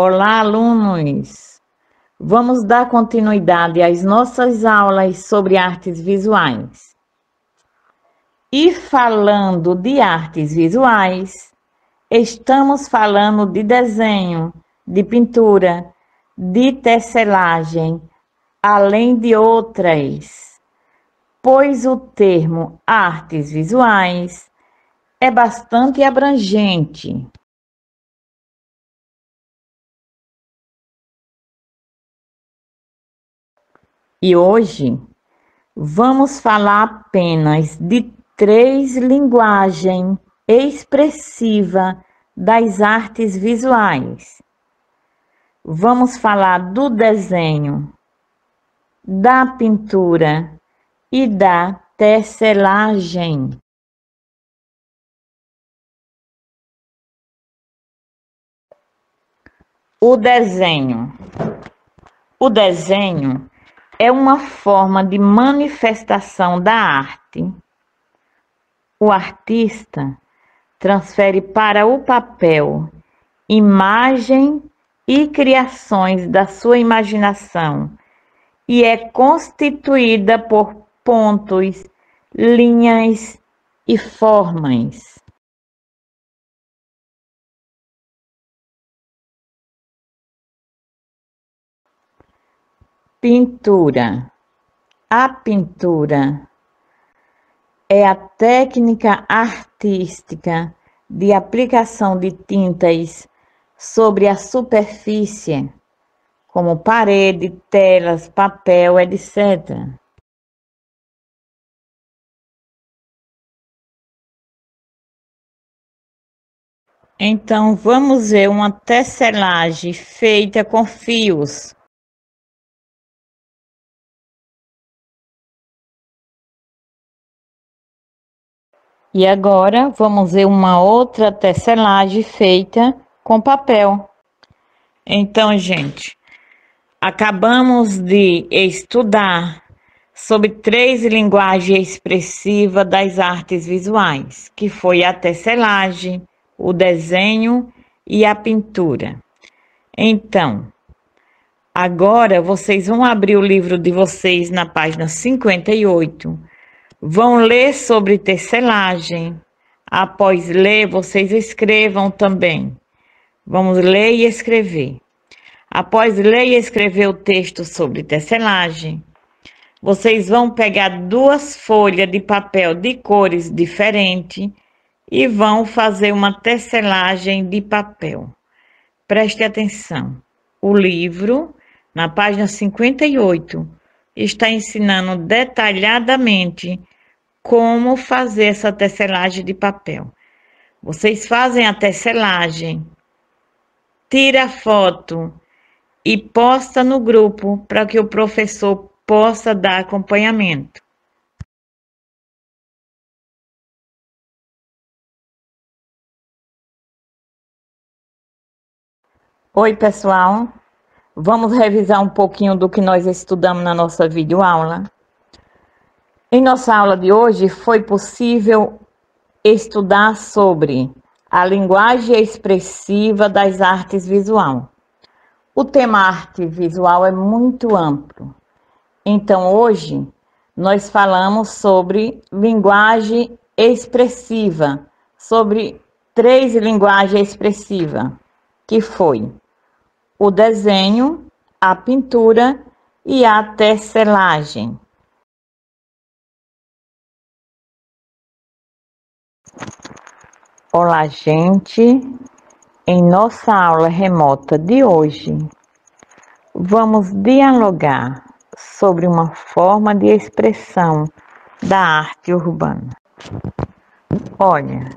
Olá, alunos! Vamos dar continuidade às nossas aulas sobre artes visuais. E falando de artes visuais, estamos falando de desenho, de pintura, de tecelagem, além de outras, pois o termo artes visuais é bastante abrangente. E hoje vamos falar apenas de três linguagens expressivas das artes visuais. Vamos falar do desenho, da pintura e da tecelagem. O desenho. O desenho é uma forma de manifestação da arte. O artista transfere para o papel imagem e criações da sua imaginação e é constituída por pontos, linhas e formas. Pintura. A pintura é a técnica artística de aplicação de tintas sobre a superfície, como parede, telas, papel, etc. Então, vamos ver uma tecelagem feita com fios. E agora vamos ver uma outra tecelagem feita com papel. Então, gente, acabamos de estudar sobre três linguagens expressivas das artes visuais, que foi a tecelagem, o desenho e a pintura. Então, agora vocês vão abrir o livro de vocês na página 58 Vão ler sobre tecelagem. Após ler, vocês escrevam também. Vamos ler e escrever. Após ler e escrever o texto sobre tecelagem, vocês vão pegar duas folhas de papel de cores diferentes e vão fazer uma tecelagem de papel. Preste atenção. O livro, na página 58, está ensinando detalhadamente como fazer essa tecelagem de papel. Vocês fazem a tecelagem, tira a foto e posta no grupo para que o professor possa dar acompanhamento. Oi, pessoal. Vamos revisar um pouquinho do que nós estudamos na nossa videoaula. Em nossa aula de hoje foi possível estudar sobre a linguagem expressiva das artes visual. O tema arte visual é muito amplo. Então hoje nós falamos sobre linguagem expressiva, sobre três linguagens expressivas, que foi o desenho, a pintura e a tecelagem. Olá, gente! Em nossa aula remota de hoje, vamos dialogar sobre uma forma de expressão da arte urbana. Olha,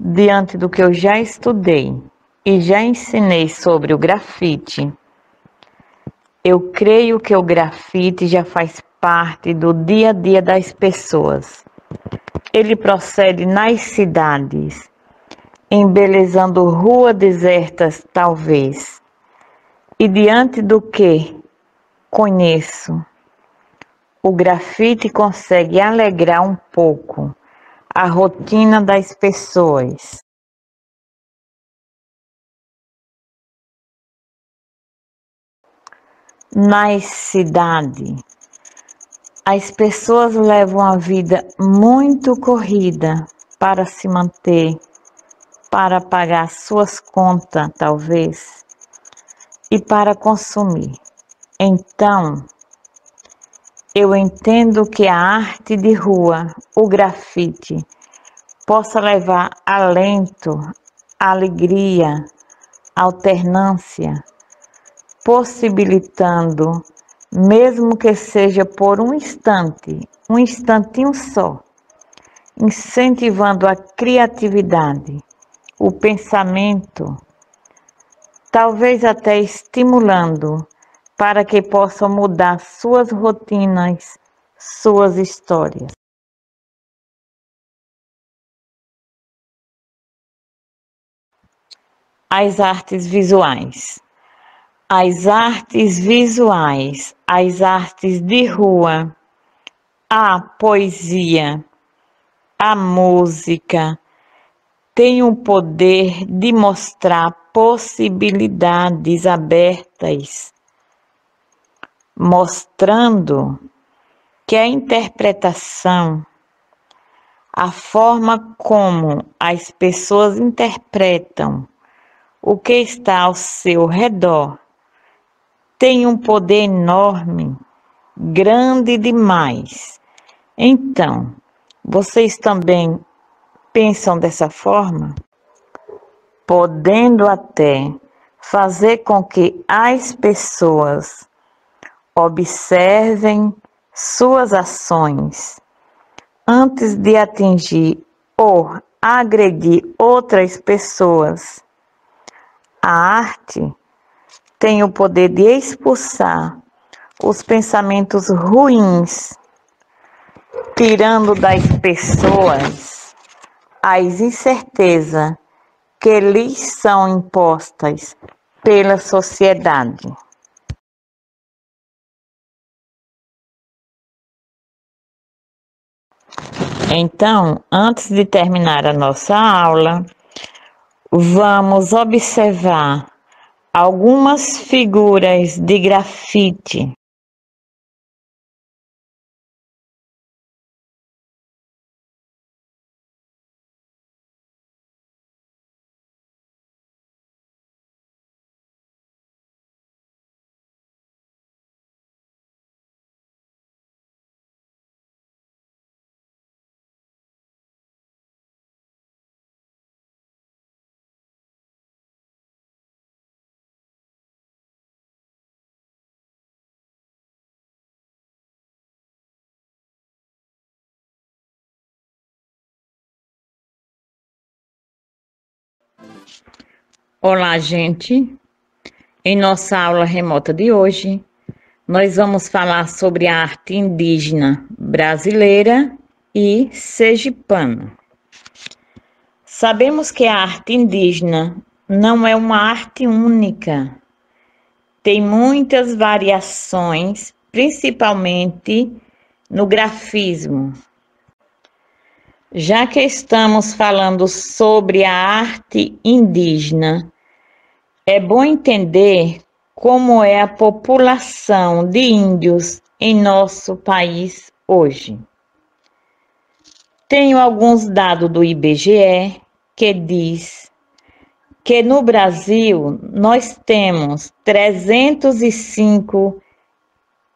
diante do que eu já estudei e já ensinei sobre o grafite, eu creio que o grafite já faz parte do dia a dia das pessoas. Ele procede nas cidades, embelezando ruas desertas, talvez. E diante do que conheço, o grafite consegue alegrar um pouco a rotina das pessoas. nas cidades, as pessoas levam a vida muito corrida para se manter, para pagar suas contas, talvez, e para consumir. Então, eu entendo que a arte de rua, o grafite, possa levar alento, alegria, alternância, possibilitando, mesmo que seja por um instante, um instantinho só, incentivando a criatividade, o pensamento, talvez até estimulando para que possam mudar suas rotinas, suas histórias. as artes visuais. As artes visuais, as artes de rua, a poesia, a música, têm o poder de mostrar possibilidades abertas, mostrando que a interpretação, a forma como as pessoas interpretam o que está ao seu redor tem um poder enorme, grande demais. Então, vocês também pensam dessa forma? Podendo até fazer com que as pessoas observem suas ações antes de atingir ou agredir outras pessoas a arte tem o poder de expulsar os pensamentos ruins, tirando das pessoas as incertezas que lhes são impostas pela sociedade. Então, antes de terminar a nossa aula, vamos observar algumas figuras de grafite. Olá, gente. Em nossa aula remota de hoje, nós vamos falar sobre a arte indígena brasileira e sergipana. Sabemos que a arte indígena não é uma arte única. Tem muitas variações, principalmente no grafismo, já que estamos falando sobre a arte indígena, é bom entender como é a população de índios em nosso país hoje. Tenho alguns dados do IBGE que diz que no Brasil nós temos 305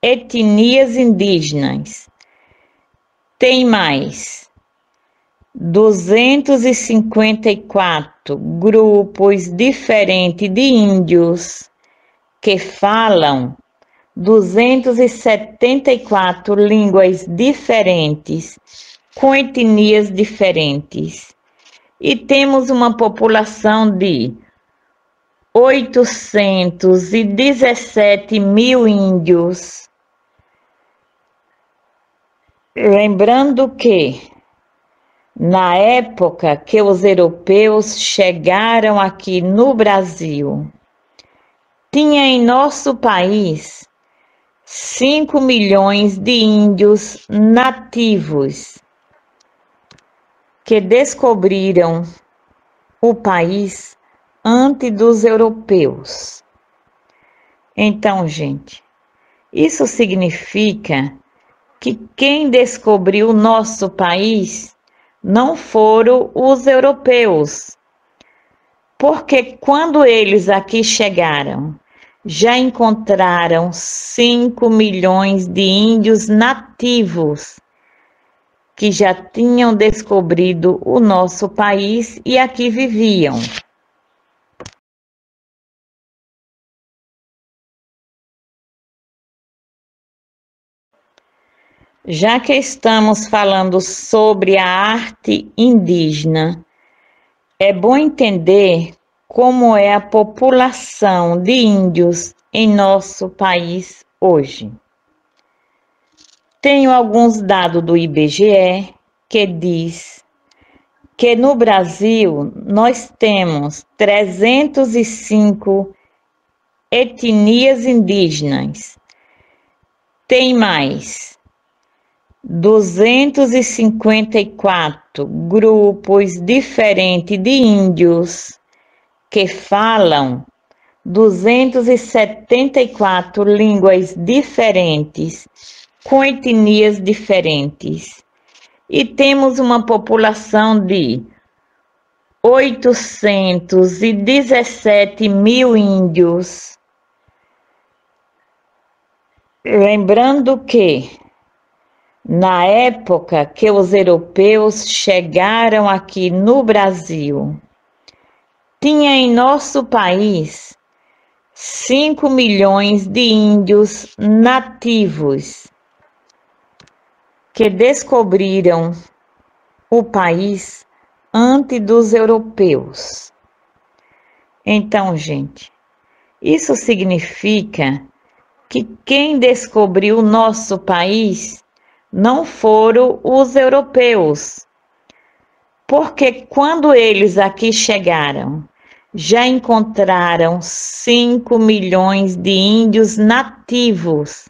etnias indígenas. Tem mais 254 grupos diferentes de índios que falam 274 línguas diferentes com etnias diferentes. E temos uma população de 817 mil índios. Lembrando que na época que os europeus chegaram aqui no Brasil, tinha em nosso país 5 milhões de índios nativos que descobriram o país antes dos europeus. Então, gente, Isso significa que quem descobriu o nosso país não foram os europeus, porque quando eles aqui chegaram, já encontraram 5 milhões de índios nativos que já tinham descobrido o nosso país e aqui viviam. Já que estamos falando sobre a arte indígena, é bom entender como é a população de índios em nosso país hoje. Tenho alguns dados do IBGE que diz que no Brasil nós temos 305 etnias indígenas. Tem mais 254 grupos diferentes de índios que falam 274 línguas diferentes com etnias diferentes. E temos uma população de 817 mil índios. Lembrando que, na época que os europeus chegaram aqui no Brasil, tinha em nosso país 5 milhões de índios nativos que descobriram o país antes dos europeus. Então, gente, isso significa que quem descobriu o nosso país não foram os europeus, porque quando eles aqui chegaram, já encontraram 5 milhões de índios nativos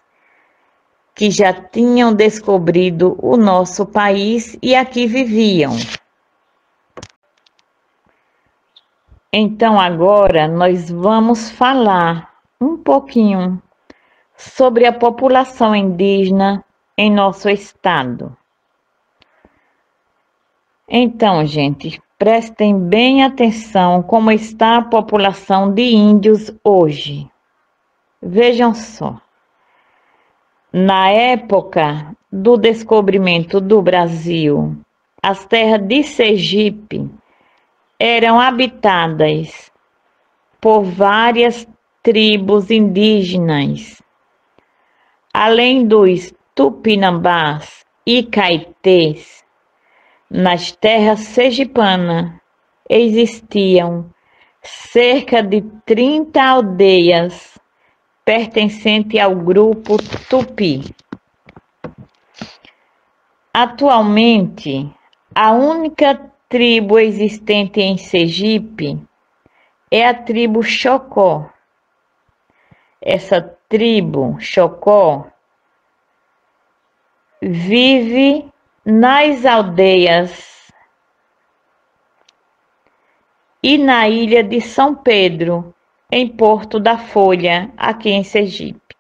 que já tinham descobrido o nosso país e aqui viviam. Então, agora nós vamos falar um pouquinho sobre a população indígena em nosso estado. Então, gente, prestem bem atenção como está a população de índios hoje. Vejam só. Na época do descobrimento do Brasil, as terras de Sergipe eram habitadas por várias tribos indígenas, além dos tupinambás e caetés. Nas terras sergipanas existiam cerca de 30 aldeias pertencente ao grupo Tupi. Atualmente, a única tribo existente em Sergipe é a tribo Chocó. Essa tribo Chocó vive nas aldeias e na ilha de São Pedro, em Porto da Folha, aqui em Sergipe.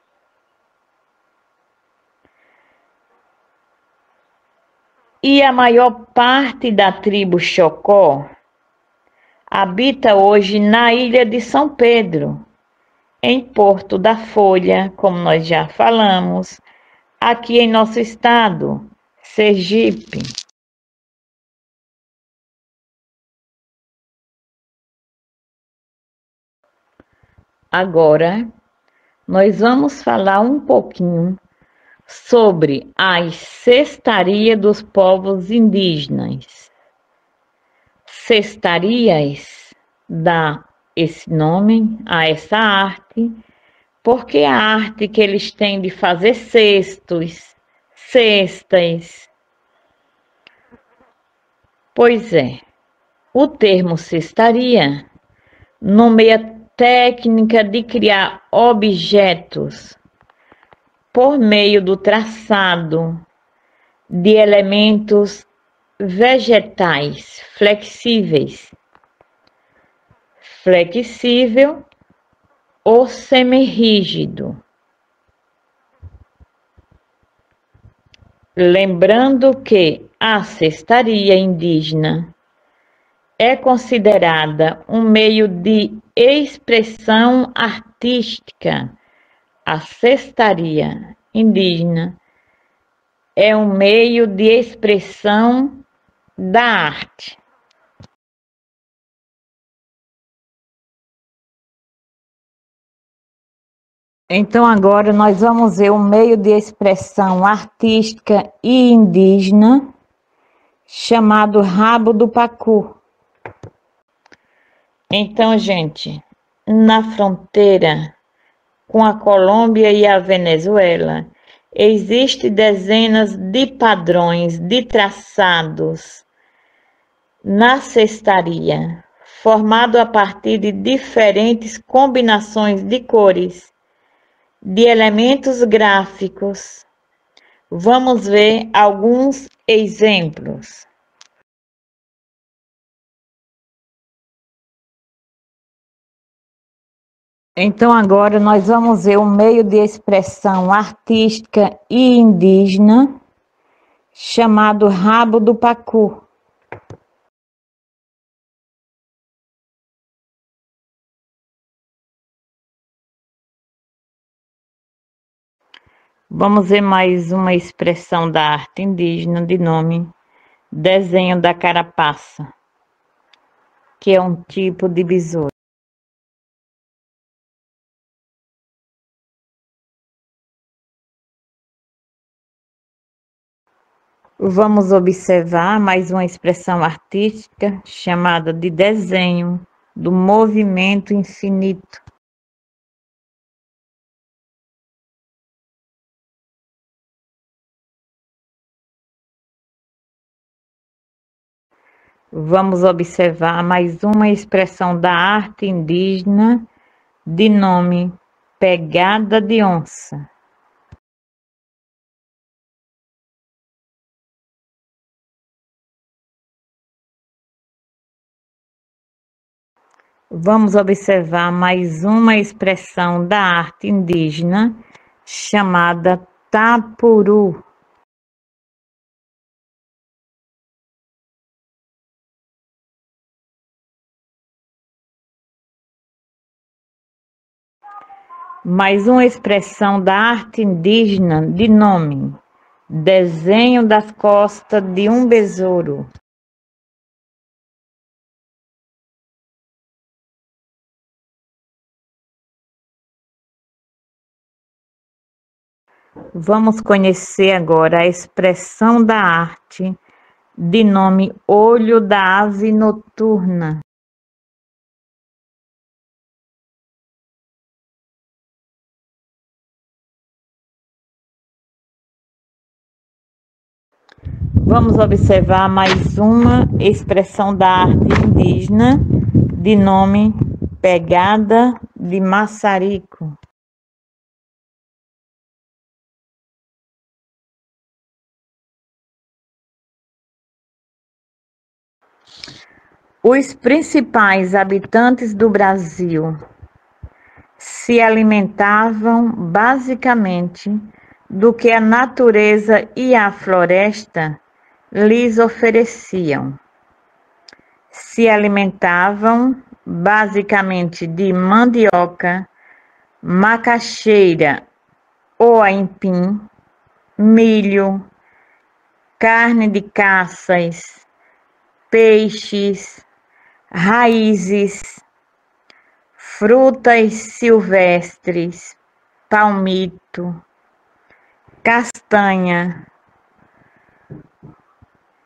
E a maior parte da tribo Chocó habita hoje na ilha de São Pedro, em Porto da Folha, como nós já falamos, aqui em nosso estado, Sergipe. Agora, nós vamos falar um pouquinho sobre a cestaria dos povos indígenas. Cestarias dá esse nome a essa arte, porque a arte que eles têm de fazer cestos, cestas. Pois é, o termo cestaria nomeia técnica de criar objetos por meio do traçado de elementos vegetais flexíveis, flexível o semirrígido. Lembrando que a cestaria indígena é considerada um meio de expressão artística. A cestaria indígena é um meio de expressão da arte. Então, agora nós vamos ver um meio de expressão artística e indígena chamado rabo do pacu. Então, gente, na fronteira com a Colômbia e a Venezuela, existem dezenas de padrões de traçados na cestaria, formado a partir de diferentes combinações de cores de elementos gráficos. Vamos ver alguns exemplos. Então, agora nós vamos ver um meio de expressão artística e indígena chamado rabo do pacu. Vamos ver mais uma expressão da arte indígena de nome desenho da carapaça, que é um tipo de besouro. Vamos observar mais uma expressão artística chamada de desenho do movimento infinito. Vamos observar mais uma expressão da arte indígena de nome pegada de onça. Vamos observar mais uma expressão da arte indígena chamada tapuru. Mais uma expressão da arte indígena de nome Desenho das costas de um besouro. Vamos conhecer agora a expressão da arte de nome Olho da Ave Noturna. Vamos observar mais uma expressão da arte indígena de nome Pegada de Maçarico. Os principais habitantes do Brasil se alimentavam basicamente do que a natureza e a floresta lhes ofereciam. Se alimentavam basicamente de mandioca, macaxeira ou aipim, milho, carne de caças, peixes, raízes, frutas silvestres, palmito, castanha,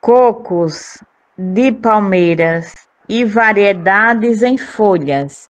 cocos de palmeiras e variedades em folhas,